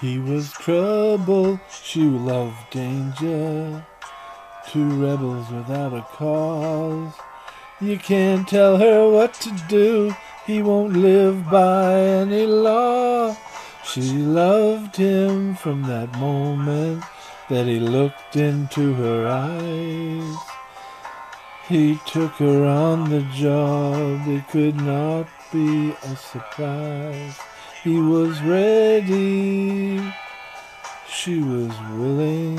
He was trouble, she loved danger. Two rebels without a cause. You can't tell her what to do, he won't live by any law. She loved him from that moment that he looked into her eyes. He took her on the job, it could not be a surprise. He was ready, she was willing.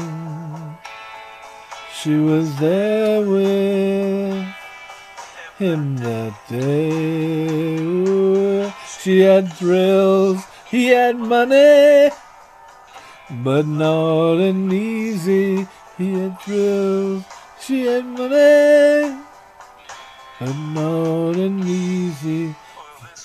She was there with him that day. Ooh, She had thrills, he had money, but not an easy. He had thrills, she had money, but not an easy.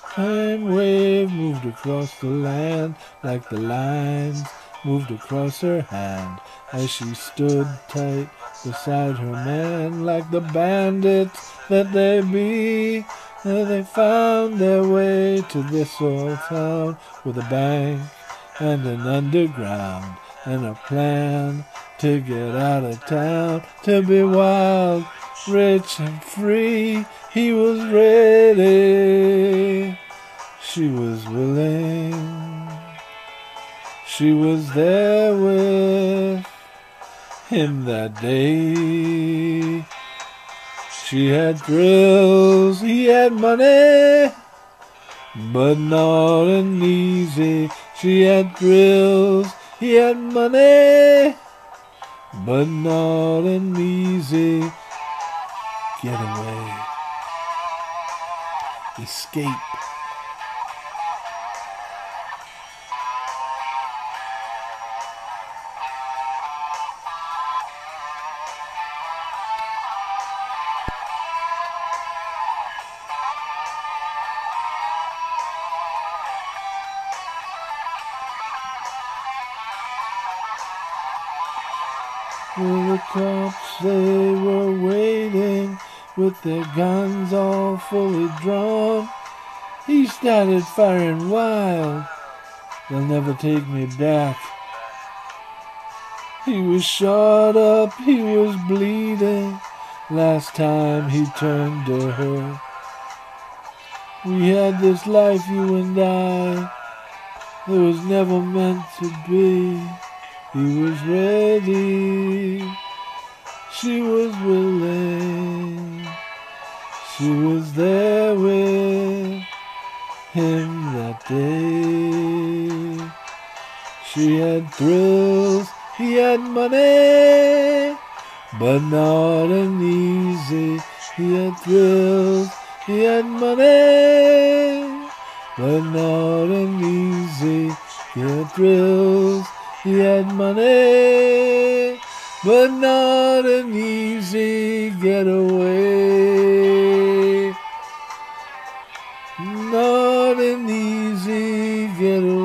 Time wave moved across the land like the lines moved across her hand as she stood tight beside her man like the bandits that they be. And they found their way to this old town with a bank and an underground and a plan to get out of town to be wild, rich and free. He was ready. She was willing. She was there with him that day. She had thrills, he had money, but not an easy. She had thrills, he had money, but not an easy getaway. Escape. Well, the cops, they were waiting with their guns all fully drawn. He started firing wild. They'll never take me back. He was shot up, he was bleeding. Last time he turned to her. We had this life, you and I. It was never meant to be. He was ready. She was willing. She was there with him that day. She had thrills, he had money, but not an easy. He had thrills, he had money, but not an easy. He had thrills, he had money, but not an easy getaway. Not an easy getaway.